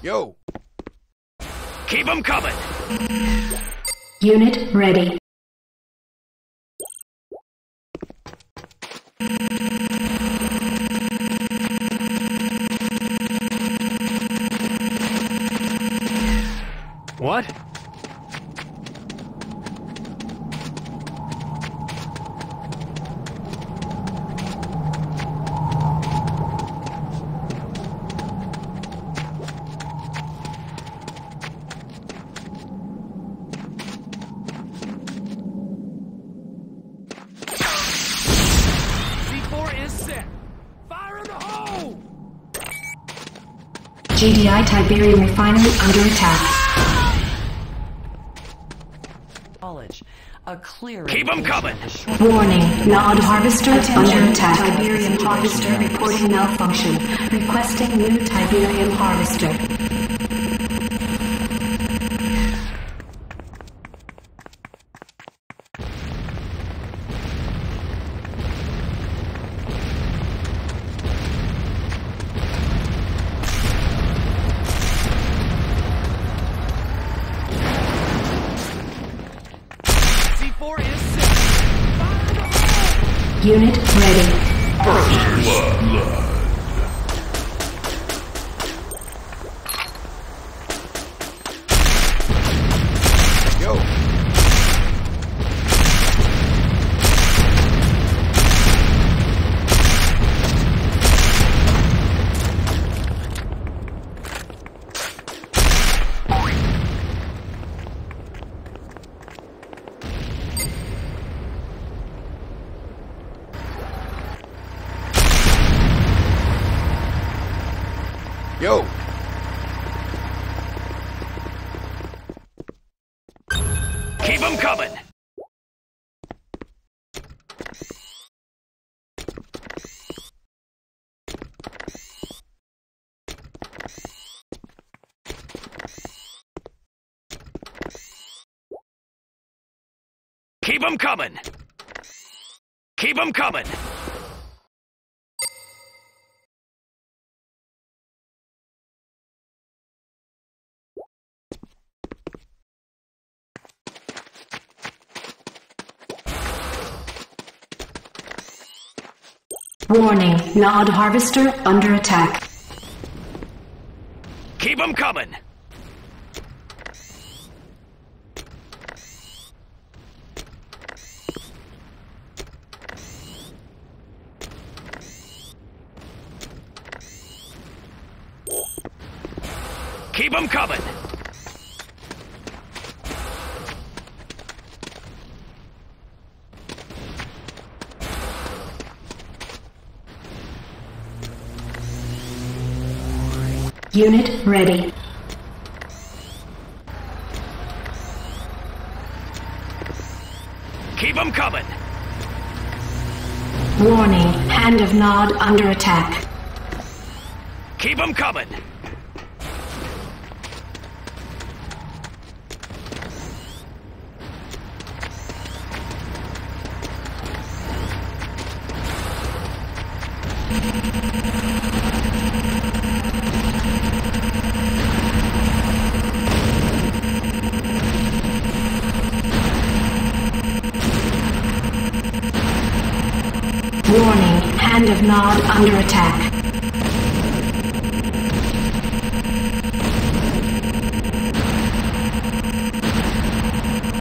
Yo. Keep them coming. Unit ready. GDI Tiberium Refinery under attack. Knowledge. A clear. Keep 'em coming. Warning, Nod Harvester under attack. Tiberium Harvester reporting malfunction. Requesting new Tiberium Harvester. Unit ready. Yo. Keep them coming. Keep them coming. Keep them coming. Warning, Nod Harvester under attack. Keep them coming. Keep them coming. Unit ready. Keep them coming. Warning, Hand of Nod under attack. Keep them coming. Nod under attack.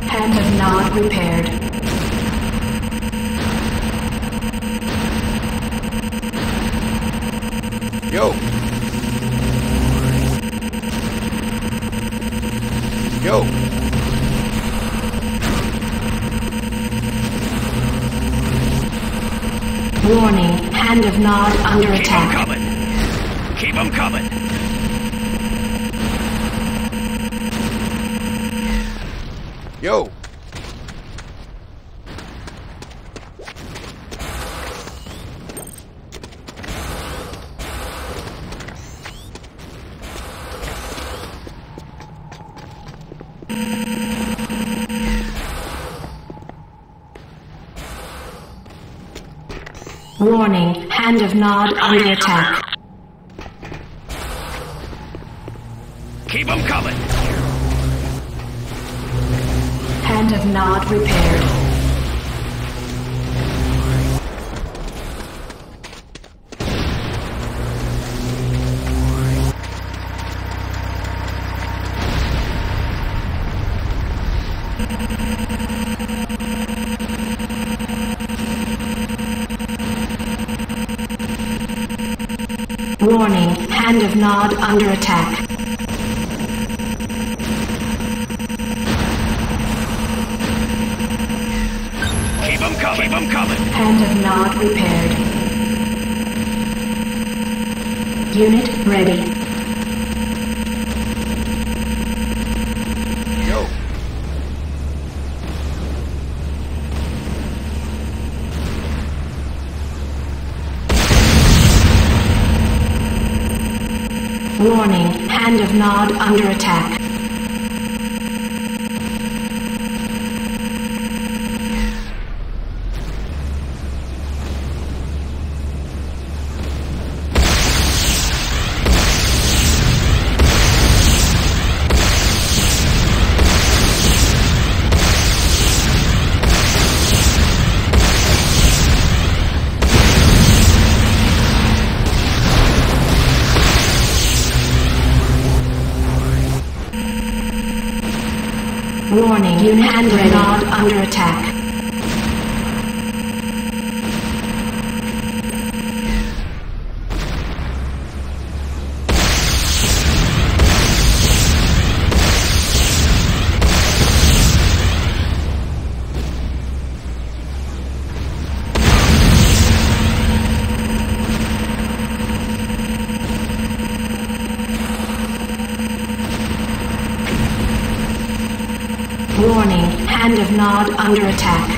Hand of Nod repaired. Of Nod under Keep them attack. coming. Keep them coming. Yo. Warning, Hand of Nod under attack. Keep them coming. Hand of Nod repaired. Nod under attack. Keep them coming. Keep them coming. Hand of Nod repaired. Unit ready. Yo. Warning, Hand of Nod under attack. Unit of Nod under attack. Under attack.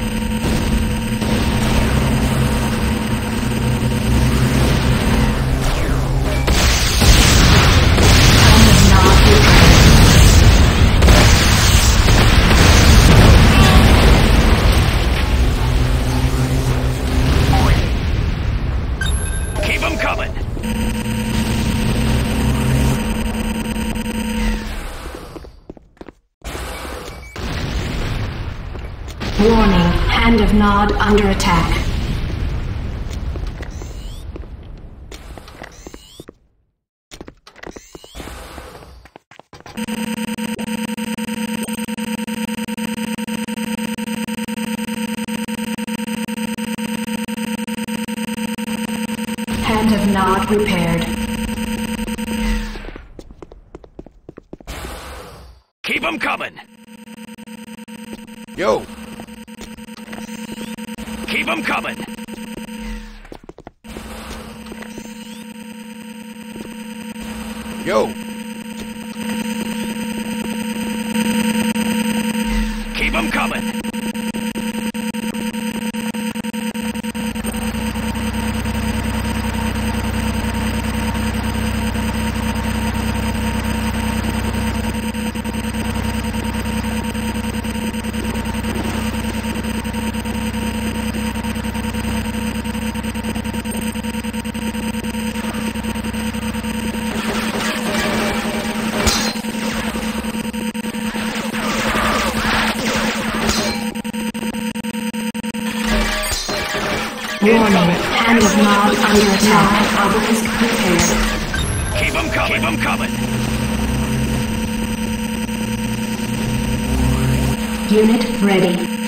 Warning, Hand of Nod under attack. Hand of Nod repaired. Keep them coming. Keep them coming. Unit ready.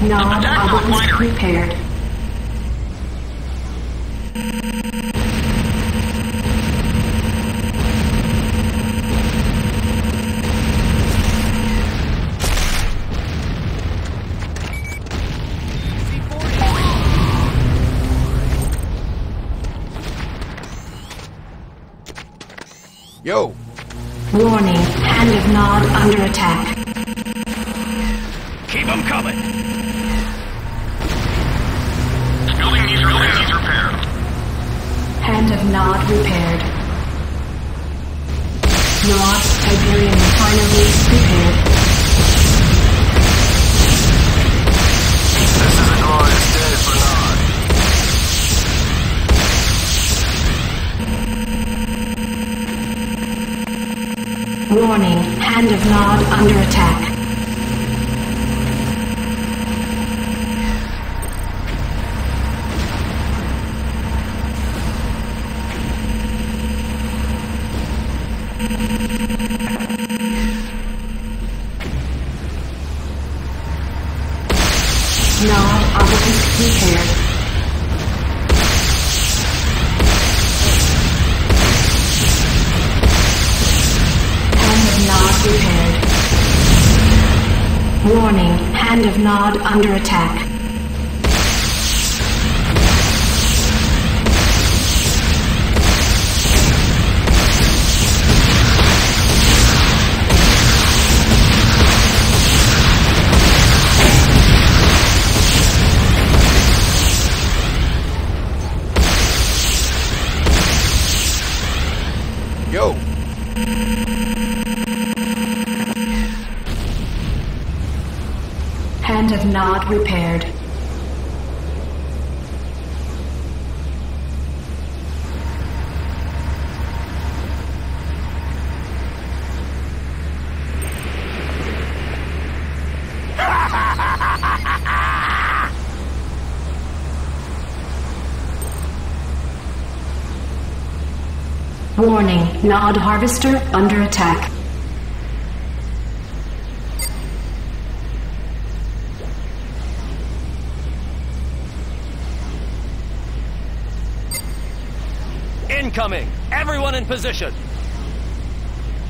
Nod Attack the obelisk refinery. repaired. Yo, Warning, Hand of Nod under attack. Keep them coming. Repaired. Nod Tiberium refinery repaired. This is a glorious day for Nod. Warning, Hand of Nod under attack. Warning, Hand of Nod under attack. Repaired. Warning, Nod Harvester under attack. Incoming! Everyone in position!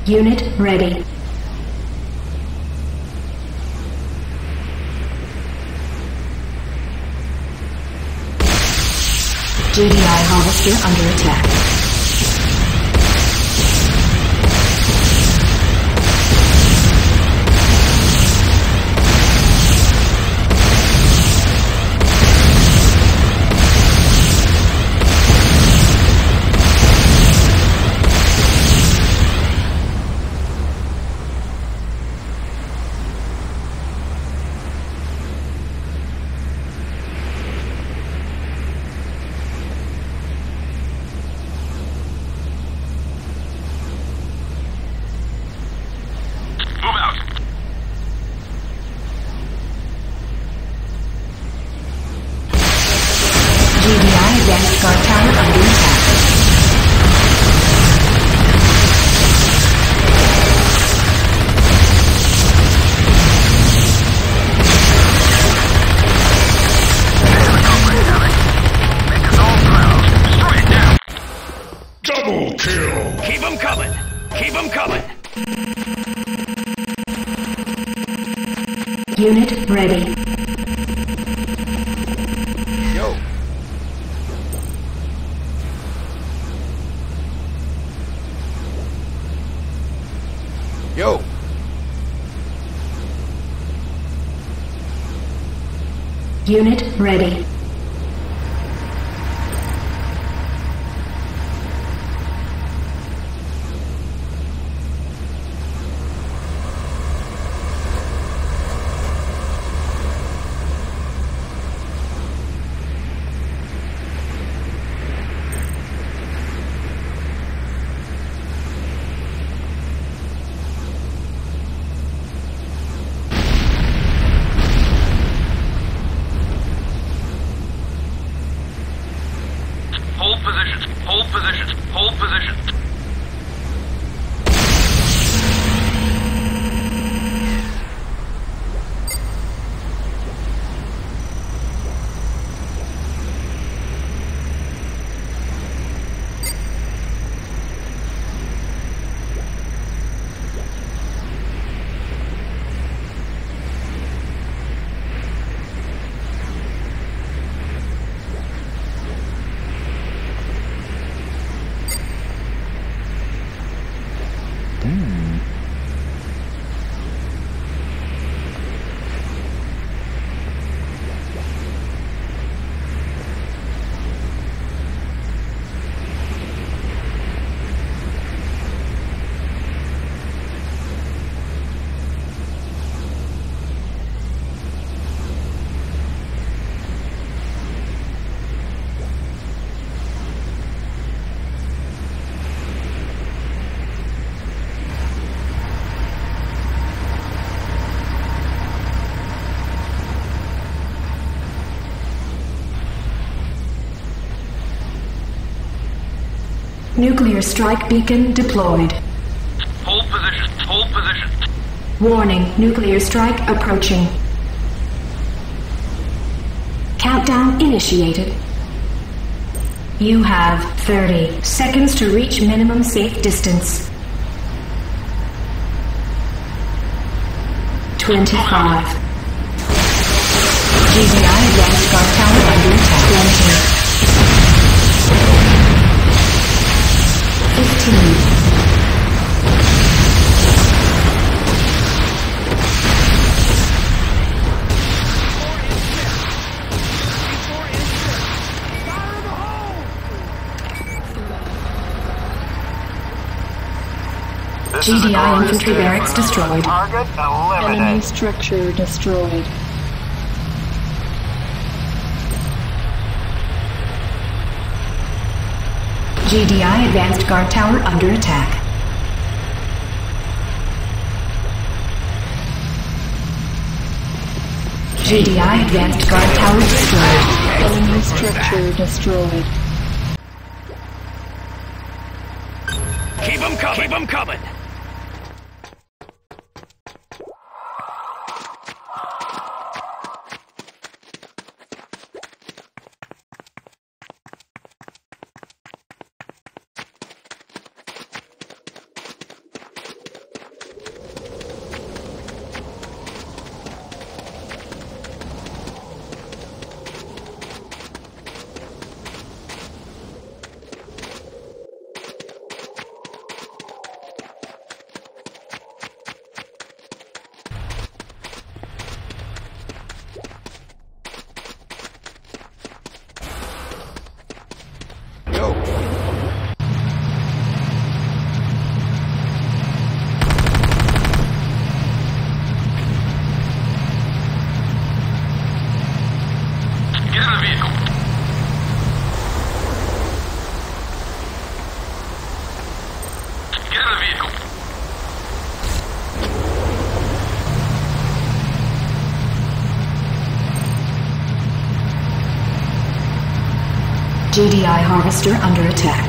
Unit ready. GDI Harvester under attack. Yo, Unit ready. Nuclear strike beacon deployed. Hold position. Hold position. Warning, nuclear strike approaching. Countdown initiated. You have 30 seconds to reach minimum safe distance. 25. GDI advanced 20. 15. GDI infantry barracks destroyed. Enemy structure destroyed. GDI advanced guard tower under attack. GDI advanced guard tower destroyed. Enemy structure destroyed. Keep them coming. Keep them coming. Yo. Get in the vehicle. Get in the vehicle. GDI harvester under attack.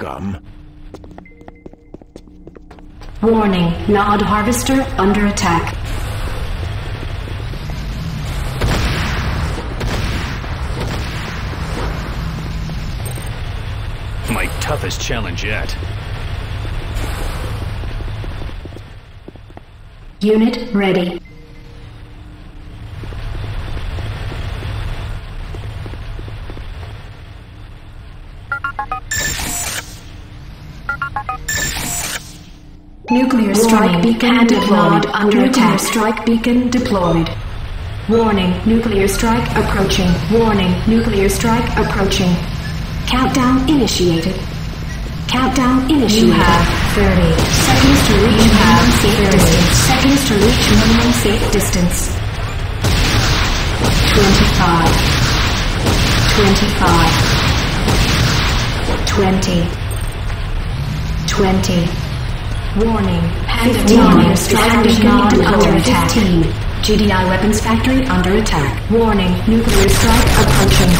That, scum. Warning, Nod harvester under attack. My toughest challenge yet. Unit ready. Strike beacon deployed. Under attack. Strike beacon deployed. Warning, nuclear strike approaching. Warning, nuclear strike approaching. Countdown initiated. Countdown initiated. You have 30 seconds to reach minimum safe distance. Seconds to reach minimum safe distance. 25. 25. 20. 20. Warning. 15. Strike under attack. 15. GDI weapons factory under attack. Warning. Nuclear strike approaching.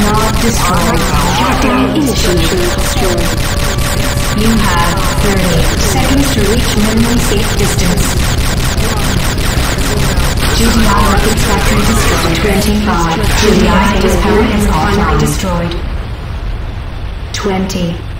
Not destroyed. Countdown initiated. You have 30 seconds to reach minimum safe distance. GDI weapons factory destroyed. 25. GDI power is finally destroyed. 20.